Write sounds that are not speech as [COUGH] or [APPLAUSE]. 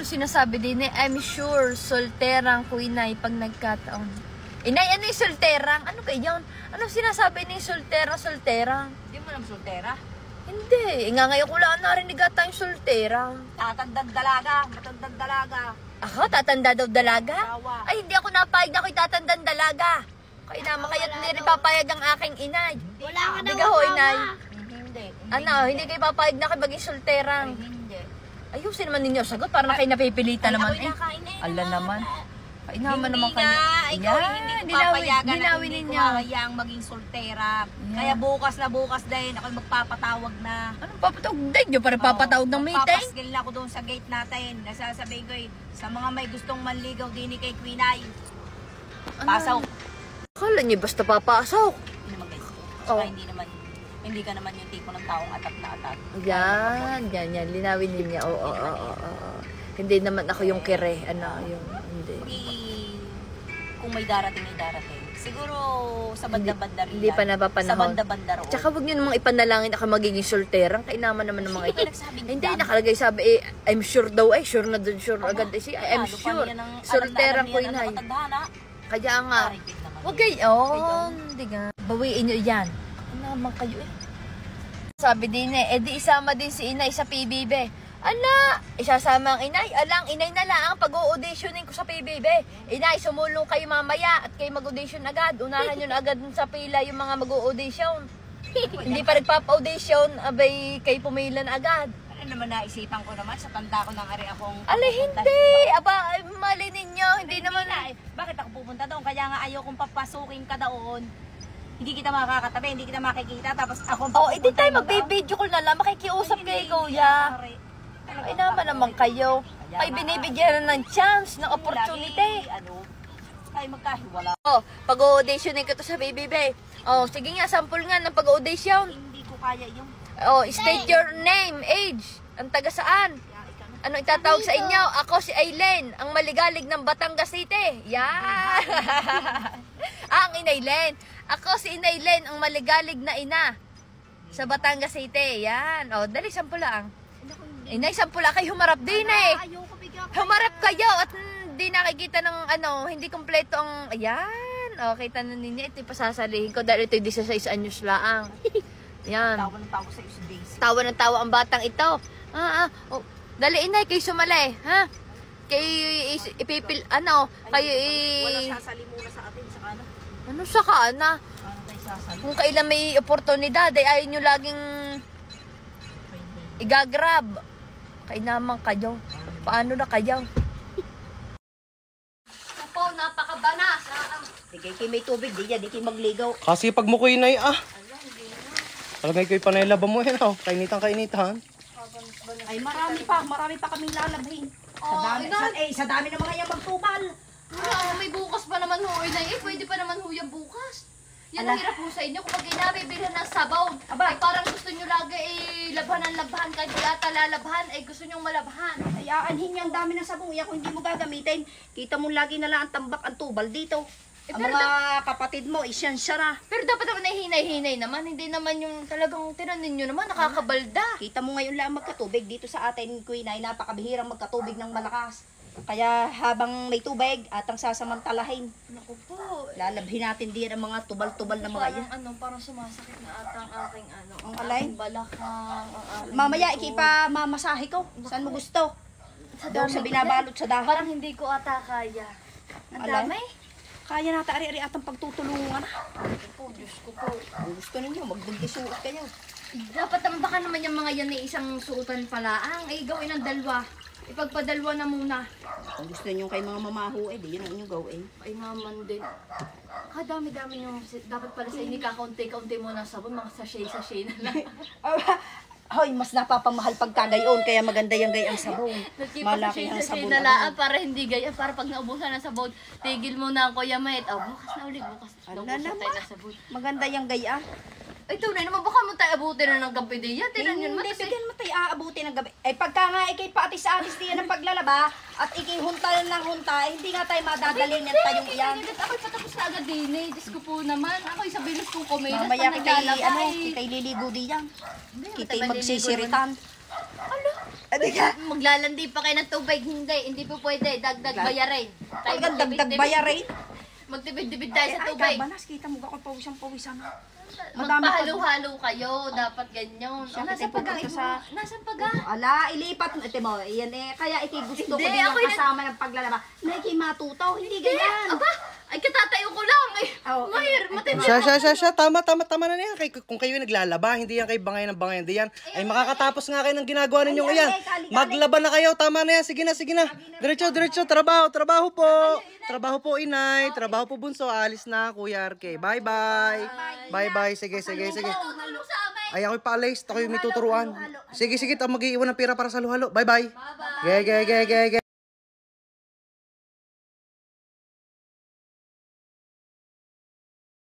Ano sinasabi din eh, I'm sure, solterang ko inay pag nagkataon. Inay, ano yung solterang? Ano kayo yun? Ano sinasabi ni soltera, solterang? Hindi mo naman soltera. Hindi, nga ngayon ko lang narinig ata yung solterang. Tatandang dalaga, matandang dalaga. Ako, tatanda daw dalaga? Awa. Ay, hindi ako napayag na ako'y tatandang dalaga. Kaya naman, kaya hindi rin papayag ang aking inay. Wala ka Hindi daw ka ho, inay. Hindi, hindi. Ano, hindi kayo papayag na kayo maging solterang. Ay, hindi. Ayusin naman ninyo sagot, para na kayo napipilitan naman. Eh, yun. ala naman. Ay naman naman Hindi kayo. na, ikaw Yan, hindi ko papayagan na hindi ko ninyo. hahayang maging soltera. Yan. Kaya bukas na bukas din, ako'y magpapatawag na. Anong papatawag? Hindi nyo para papatawag ng meeting? Papaskil na ako doon sa gate natin. Nasasabihin ko eh, sa mga may gustong manligaw din kay Queen Ay. Ano? Pasaw. Akala nyo basta papasok. Hindi naman guys. Oh. Hindi naman, hindi ka naman yung tipo ng taong atak na atak. Yan, yan, yan. Linawin ninyo. Oo, oo, oo, oo, oo. Hindi naman ako yung kere. Ano, yung, hindi. Hindi, kung may darating, may darating. Siguro sa banda-banda rin Hindi pa napapanahon. Sa banda-banda roon. Tsaka huwag nyo namang ipanalangin ako magiging solterang. Kainaman naman ng mga ito. Hindi, nakalagay sabi, eh, I'm sure daw, eh, sure na dun, sure Aba, agad. Eh, si, I'm lalo pa sure. niya Solterang ko niya yun ha? Kaya nga. Huwag kayo, oh, hindi nga. Bawiin nyo yan. Naman kayo eh. Sabi din eh, edi isama din si inay sa PBB. Ala, isasama ang inay. Alang, inay na lang ang pag-auditionin ko sa PBB. Inay, sumulong kayo mamaya at kayo mag-audition agad. Unahan nyo na agad sa pila yung mga mag-audition. [LAUGHS] Hindi pa nagpapa-audition, abay kayo pumila na agad. Ano naman naisipan ko naman, sa tanda ko ng ari akong... Ala, hindi. Aba, mali ninyo. Hindi naman. na eh. Bakit ako pupunta doon? Kaya nga ayaw kong papasukin ka doon. Hindi kita makakatabi, hindi kita makikita, tapos ako ang Oh, hindi tayo mag-video call na lang. Makikiusap hindi, kuya. Ay naman naman kayo. Ay binibigyan na ng chance, ng opportunity. Ano, tayo magkahiwala. Oh, pag-auditionin ko to sa BBB. Oh, sige nga, sample nga ng pag-audition. Hindi ko kaya yung... Oh, state your name, age, ang taga saan. Ano itatawag sa inyo? Ako si Aileen, ang maligalig ng Batangas City. Yan. ah, [LAUGHS] [LAUGHS] ang Inaylen. Ako si Inaylen, ang maligalig na ina sa Batangas City. Yan. Oh, dali, sample lang. Inay, sample lang. Kayo humarap din eh. Ayaw ko bigyan ko. Humarap kayo at hindi nakikita ng ano, hindi kompleto ang, ayan, o, kita na ninyo, ito yung pasasalihin ko dahil ito yung 16 anyos laang. [LAUGHS] Yan. Tawa ng tawa sa iyo Daisy. Tawa ng tawa ang batang ito. Ah, ah, oh, dali inay, kayo sumali, ha? Kayo ipipil, ano, kayo Wala i... sasali muna sa ano. Sa sasali? Kung kailan may oportunidad, ay ayaw nyo laging igagrab. Kaya naman kayo. Paano na kayo? Opo, napakabanas. Kayo kayo may tubig, di yan, di kayo magligaw. Kasi pag mo ko inay ah. Talagay ko yung panay laba mo yan oh. Kainitan kainitan. Ay, marami pa, marami pa kaming lalabhin. Sa Oh, dami, sa, eh, sa dami ng mga yan magtubal. Ah, may bukas pa naman ho, inay. Eh, pwede pa naman ho yung bukas. Yan ang Ala. hirap po sa inyo. Kapag inabibilhan ng sabaw, Aba. ay parang gusto nyo lagi eh, labhan ang labhan. Kahit di ata lalabhan, ay gusto nyo malabhan. Ay, aanhin niya ang dami ng sabong. Yan, kung hindi mo gagamitin, kita mo lagi na lang ang tambak, ang tubal dito. Eh, ang pero mga kapatid mo, isyan siya na. Pero dapat naman ay hinay-hinay naman. Hindi naman yung talagang tinanin nyo naman, nakakabalda. Kita mo ngayon lang magkatubig dito sa atin, Queen, ay napakabihirang magkatubig ng malakas. Kaya habang may tubig at ang sasamantalahin, Naku po. lalabhin natin din ang mga tubal-tubal na mga yan. Parang ano, parang sumasakit na ata ang aking ano. Ang alay? aking balakang, ang aking Mamaya, likod. ikipa mamasahe ko. Saan mo gusto? Sa Doon sa binabalot sa dahon. Parang hindi ko ata kaya. Ang Alay? dami. Kaya natin ari-ari atang pagtutulungan. Po, Diyos ko po. Kung gusto ninyo, magbundisuot kayo. Dapat naman baka naman yung mga yan ay isang suotan pala. Ang ay gawin ng dalawa. Ipagpadalwa na muna. Kung gusto ninyo kay mga mamaho, eh, di yun ang inyong gawin. Ay naman din. Kadami-dami yung dapat pala sa inyo kakaunti-kaunti mo ng sabon, mga sachet-sachet na lang. [LAUGHS] Hoy, mas napapamahal pagka gayon, kaya maganda yung gayang sabon. Malaki ang sabon. na lang para hindi gaya, para pag naubusan ng sabon, tigil mo na ang kuya Met. Oh, bukas na ulit, bukas. Ano Naubusan naman? Maganda yung gaya. Ay, tunay naman, baka mo tayo abutin na ng gabi diya. Tinan yun mo. Hindi, bigyan mo tayo aabuti ng gabi. Eh, pagka nga ikay paatis sa atis diyan ng paglalaba, at ikay hunta ng hunta, eh, hindi nga tayo madadalhin ng tayong iyan. Ako'y patapos na agad din eh. Diyos ko po naman. Ako'y sa bilis kong kumilas. Mamaya kitay, ano, eh. kitay liligo diyan. Kitay magsisiritan. Ano? Adi ka. [LAUGHS] Maglalandi pa kayo ng tubig. Hindi, hindi po pwede. Dagdag bayarin. Talagang dagdag bayarin. Magtibid-tibid tayo sa Ay, tubig. kabanas, kita mo ako pawisang pawisan. Madami pa- Magpahalo-halo kayo. Dapat ganyan. Siya, Nasaan kita paga? pupunta sa- Nasaan paga? Ala, ilipat mo. Ito mo, yan eh. Kaya iki gusto ko din yun- kasama ng paglalaba. Na iki matutaw, hindi ganyan. Aba, ay katatayo ko lang eh. Oo, Mahir, eh, matindi. Siya, siya, siya, siya. Tama, tama, tama na yan. Kay, kung kayo naglalaba, hindi yan kayo bangay ng bangay. Hindi yan. Ay, makakatapos nga kayo ng ginagawa ninyo Ay, ngayon. Maglaba na kayo. Tama na yan. Sige na, sige na. Diretso, diretso. Trabaho, trabaho po. Trabaho po, inay. Trabaho po, bunso. Alis na, Kuya RK. Bye-bye. Bye-bye. Sige, sige, sige. Ay, ako'y paalis. Ako'y may tuturuan. Sige, sige. Mag-iiwan ng pera para sa luhalo. Bye-bye. Bye-bye. Ge, ge, ge, ge, ge.